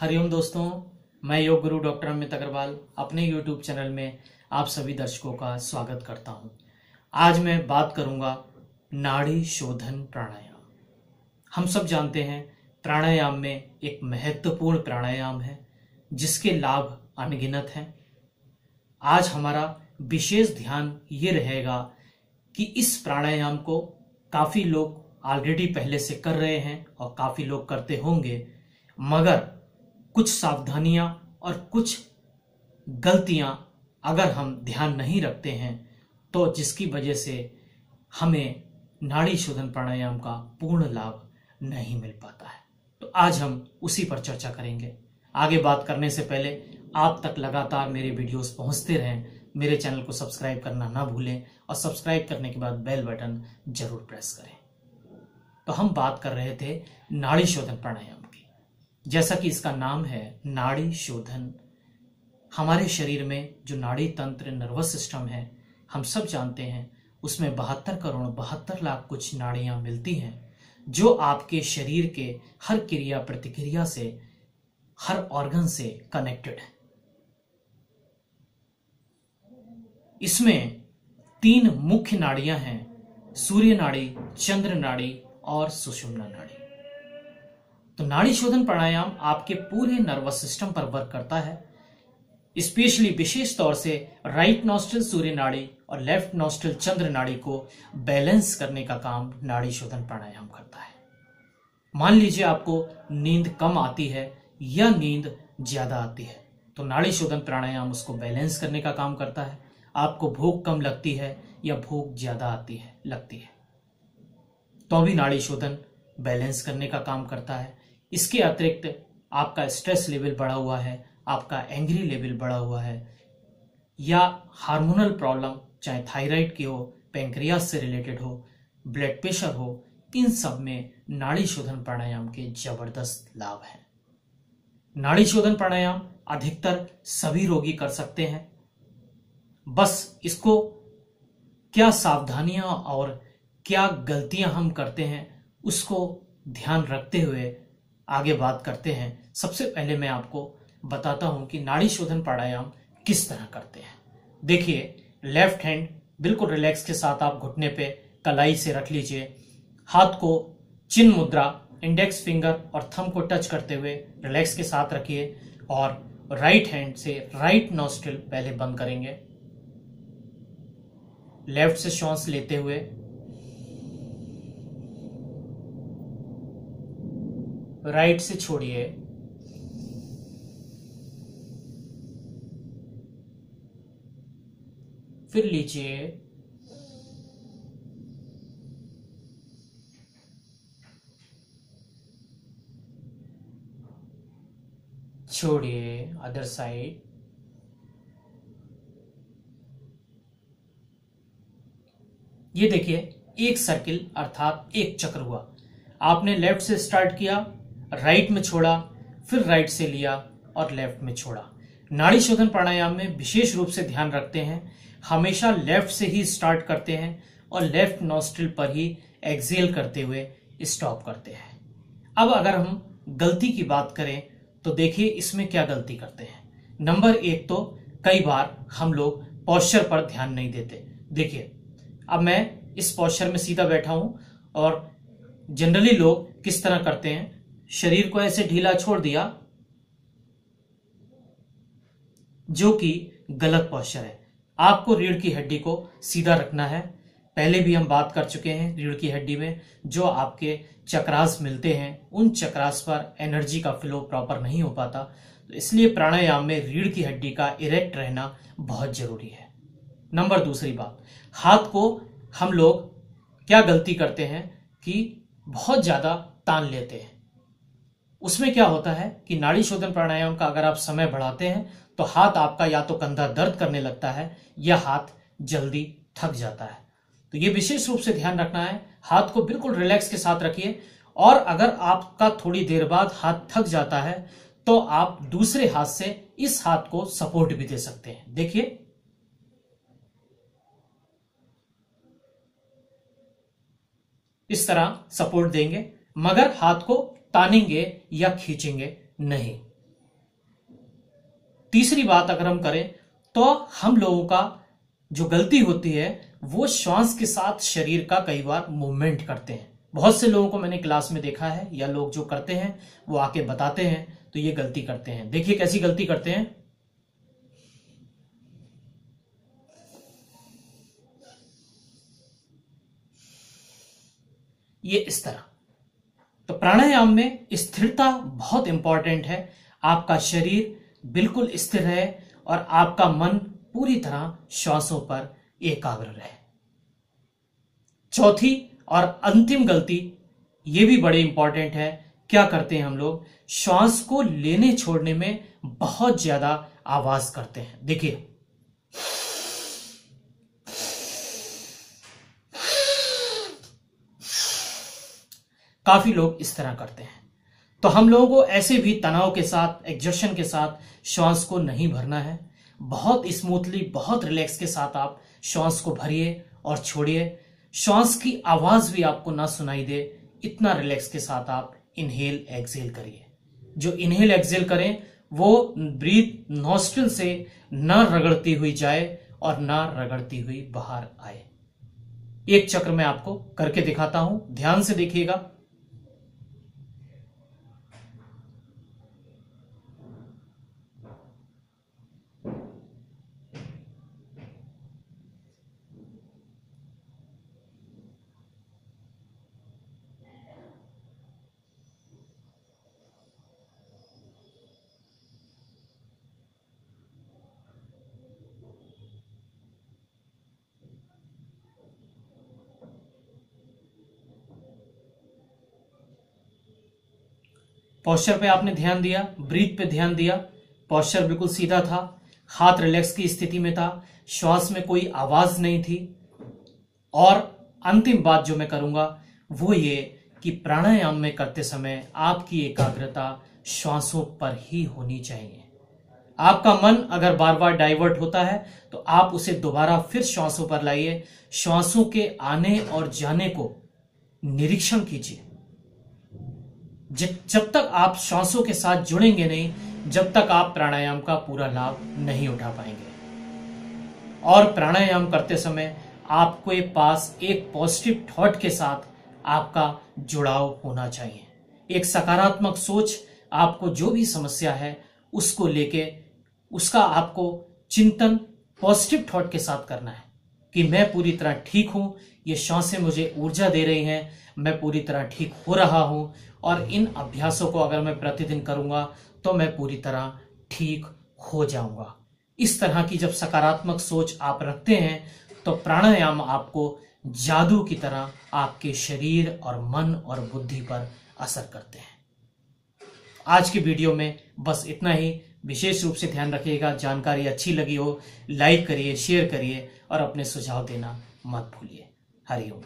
हरिओम दोस्तों, मैं योग गुरु डॉक्टर अमित अग्रवाल अपने यूट्यूब चैनल में आप सभी दर्शकों का स्वागत करता हूँ। आज मैं बात करूँगा नाड़ी शोधन प्राणायाम। हम सब जानते हैं, प्राणायाम में एक महत्वपूर्ण प्राणायाम है, जिसके लाभ अनगिनत हैं। आज हमारा विशेष ध्यान ये रहेगा कि इस प्राणायाम को काफ़ी लोग ऑलरेडी पहले से कर रहे हैं और काफ़ी लोग करते होंगे, मगर कुछ सावधानियाँ और कुछ गलतियाँ अगर हम ध्यान नहीं रखते हैं तो जिसकी वजह से हमें नाड़ी शोधन प्राणायाम का पूर्ण लाभ नहीं मिल पाता है। तो आज हम उसी पर चर्चा करेंगे। आगे बात करने से पहले आप तक लगातार मेरे वीडियोस पहुँचते रहें, मेरे चैनल को सब्सक्राइब करना ना भूलें और सब्सक्राइब करने के बाद बेल बटन ज़रूर प्रेस करें। तो हम बात कर रहे थे नाड़ी शोधन प्राणायाम जैसा कि इसका नाम है नाड़ी शोधन। हमारे शरीर में जो नाड़ी तंत्र नर्वस सिस्टम है, हम सब जानते हैं, उसमें बहत्तर करोड़ बहत्तर लाख कुछ नाड़ियाँ मिलती हैं, जो आपके शरीर के हर क्रिया प्रतिक्रिया से, हर ऑर्गन से कनेक्टेड है। इसमें तीन मुख्य नाड़ियाँ हैं, सूर्य नाड़ी, चंद्र नाड़ी और सुषुम्ना नाड़ी। तो नाड़ी शोधन प्राणायाम आपके पूरे नर्वस सिस्टम पर वर्क करता है। स्पेशली विशेष तौर से राइट नॉस्ट्रल सूर्य नाड़ी और लेफ़्ट नॉस्ट्रल चंद्र नाड़ी को बैलेंस करने का काम नाड़ी शोधन प्राणायाम करता है। मान लीजिए आपको नींद कम आती है या नींद ज़्यादा आती है तो नाड़ी शोधन प्राणायाम उसको बैलेंस करने का काम करता है। आपको भूख कम लगती है या भूख ज़्यादा आती है, लगती है। तो भी नाड़ी शोधन बैलेंस करने का काम करता है। इसके अतिरिक्त आपका स्ट्रेस लेवल बढ़ा हुआ है, आपका एंग्री लेवल बढ़ा हुआ है, या हार्मोनल प्रॉब्लम, चाहे थायराइड की हो, पेंक्रियास से रिलेटेड हो, ब्लड प्रेशर हो, इन सब में नाड़ी शोधन प्राणायाम के ज़बरदस्त लाभ हैं। नाड़ी शोधन प्राणायाम अधिकतर सभी रोगी कर सकते हैं। बस इसको क्या सावधानियाँ और क्या गलतियाँ हम करते हैं, उसको ध्यान रखते हुए आगे बात करते हैं। सबसे पहले मैं आपको बताता हूँ कि नाड़ी शोधन प्राणायाम किस तरह करते हैं। देखिए लेफ़्ट हैंड बिल्कुल रिलैक्स के साथ आप घुटने पे कलाई से रख लीजिए। हाथ को चिन्ह मुद्रा इंडेक्स फिंगर और थम को टच करते हुए रिलैक्स के साथ रखिए और राइट हैंड से राइट नोस्ट्रिल पहले बंद करेंगे। लेफ़्ट से श्वास लेते हुए राइट से छोड़िए। फिर लीजिए। छोड़िए अदर साइड। ये देखिए, एक सर्किल अर्थात एक चक्र हुआ। आपने लेफ़्ट से स्टार्ट किया राइट में छोड़ा, फिर राइट से लिया और लेफ़्ट में छोड़ा। नाड़ी शोधन प्राणायाम में विशेष रूप से ध्यान रखते हैं। हमेशा लेफ़्ट से ही स्टार्ट करते हैं और लेफ़्ट नॉस्ट्रिल पर ही एक्सेल करते हुए स्टॉप करते हैं। अब अगर हम गलती की बात करें तो देखिए इसमें क्या गलती करते हैं। नंबर एक तो कई बार हम लोग पॉस्चर पर ध्यान नहीं देते। देखिए, अब मैं इस पॉस्चर में सीधा बैठा हूँ और जनरली लोग किस तरह करते हैं? शरीर को ऐसे ढीला छोड़ दिया जो कि गलत पॉस्चर है। आपको रीढ़ की हड्डी को सीधा रखना है। पहले भी हम बात कर चुके हैं रीढ़ की हड्डी में, जो आपके चक्रास मिलते हैं। उन चक्रास पर एनर्जी का फ्लो प्रॉपर नहीं हो पाता। तो इसलिए प्राणायाम में रीढ़ की हड्डी का इरेक्ट रहना बहुत ज़रूरी है। नंबर दूसरी बात, हाथ को हम लोग क्या गलती करते हैं कि बहुत ज़्यादा तान लेते हैं। उसमें क्या होता है कि नाड़ी शोधन प्राणायाम का अगर आप समय बढ़ाते हैं तो हाथ आपका या तो कंधा दर्द करने लगता है, या हाथ जल्दी थक जाता है। तो ये विशेष रूप से ध्यान रखना है, हाथ को बिल्कुल रिलैक्स के साथ रखिए। और अगर आपका थोड़ी देर बाद हाथ थक जाता है तो आप दूसरे हाथ से इस हाथ को सपोर्ट भी दे सकते हैं। देखिए। इस तरह सपोर्ट देंगे, मगर हाथ को तानेंगे या खींचेंगे? नहीं। तीसरी बात अगर हम करें तो हम लोगों का जो गलती होती है, वो श्वास के साथ शरीर का कई बार मूवमेंट करते हैं। बहुत से लोगों को मैंने क्लास में देखा है, या लोग जो करते हैं, वो आके बताते हैं तो ये गलती करते हैं। देखिए कैसी गलती करते हैं। ये इस तरह। तो प्राणायाम में स्थिरता बहुत इंपॉर्टेंट है। आपका शरीर बिल्कुल स्थिर रहे और आपका मन पूरी तरह श्वासों पर एकाग्र रहे। चौथी और अंतिम गलती ये भी बड़े इंपॉर्टेंट है। क्या करते हैं हम लोग? श्वास को लेने छोड़ने में बहुत ज़्यादा आवाज़ करते हैं। देखिए काफ़ी लोग इस तरह करते हैं। तो हम लोगों को ऐसे भी तनाव के साथ एग्जर्शन के साथ श्वास को नहीं भरना है। बहुत स्मूथली बहुत रिलैक्स के साथ आप श्वास को भरिए और छोड़िए। श्वास की आवाज़ भी आपको ना सुनाई दे, इतना रिलैक्स के साथ आप इनहेल एक्सेल करिए। जो इनहेल एक्सेल करें, वो ब्रीथ नॉस्ट्रल से न रगड़ती हुई जाए और न रगड़ती हुई बाहर आए। एक चक्र मैं आपको करके दिखाता हूँ। ध्यान से देखिएगा। पॉस्चर पे आपने ध्यान दिया ब्रीथ पे ध्यान दिया। पॉस्चर बिल्कुल सीधा था, हाथ रिलैक्स की स्थिति में था, श्वास में कोई आवाज़ नहीं थी। और अंतिम बात जो मैं करूँगा, वो ये कि प्राणायाम में करते समय आपकी एकाग्रता श्वासों पर ही होनी चाहिए। आपका मन अगर बार बार डाइवर्ट होता है तो आप उसे दोबारा फिर श्वासों पर लाइए। श्वासों के आने और जाने को निरीक्षण कीजिए। जब तक आप श्वासों के साथ जुड़ेंगे नहीं, जब तक आप प्राणायाम का पूरा लाभ नहीं उठा पाएँगे। और प्राणायाम करते समय आपके पास एक पॉजिटिव थॉट के साथ आपका जुड़ाव होना चाहिए। एक सकारात्मक सोच आपको जो भी समस्या है, उसको लेके उसका आपको चिंतन पॉजिटिव थॉट के साथ करना है। कि मैं पूरी तरह ठीक हूँ, ये श्वासें मुझे ऊर्जा दे रही हैं, मैं पूरी तरह ठीक हो रहा हूँ और इन अभ्यासों को अगर मैं प्रतिदिन करूँगा तो मैं पूरी तरह ठीक हो जाऊँगा। इस तरह की जब सकारात्मक सोच आप रखते हैं तो प्राणायाम आपको जादू की तरह आपके शरीर और मन और बुद्धि पर असर करते हैं। आज की वीडियो में बस इतना ही। विशेष रूप से ध्यान रखिएगा, जानकारी अच्छी लगी हो लाइक करिए शेयर करिए और अपने सुझाव देना मत भूलिए। हरिओम